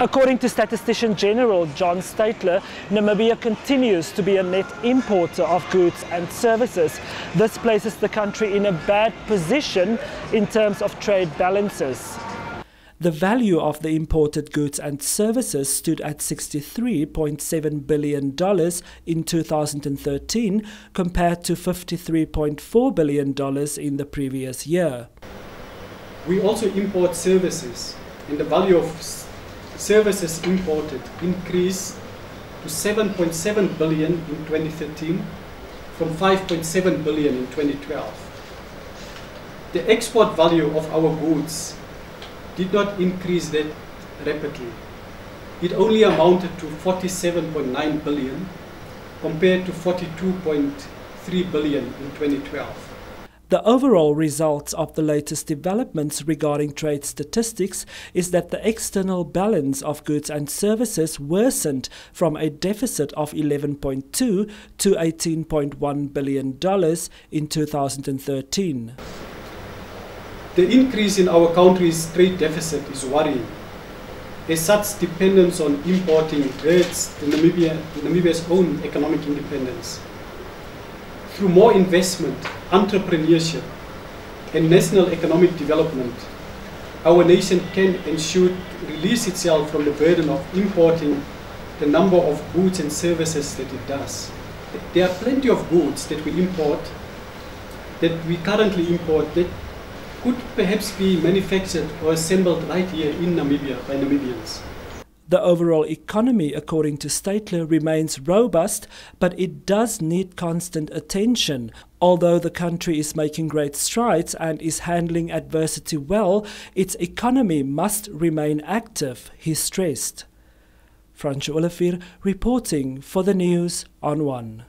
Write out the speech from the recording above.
According to Statistician General John Steytler, Namibia continues to be a net importer of goods and services. This places the country in a bad position in terms of trade balances. The value of the imported goods and services stood at $63.7 billion in 2013 compared to $53.4 billion in the previous year. We also import services and the value of services imported increased to 7.7 billion in 2013 from 5.7 billion in 2012. The export value of our goods did not increase that rapidly. It only amounted to 47.9 billion compared to 42.3 billion in 2012. The overall results of the latest developments regarding trade statistics is that the external balance of goods and services worsened from a deficit of 11.2 to 18.1 billion dollars in 2013. The increase in our country's trade deficit is worrying. As such dependence on importing hurts Namibia, Namibia's own economic independence through more investment, entrepreneurship, and national economic development, our nation can and should release itself from the burden of importing the number of goods and services that it does. There are plenty of goods that we import, that we currently import, that could perhaps be manufactured or assembled right here in Namibia by Namibians. The overall economy, according to Steytler, remains robust, but it does need constant attention. Although the country is making great strides and is handling adversity well, its economy must remain active, he stressed. Francois Olivier reporting for the news on One.